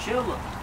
children.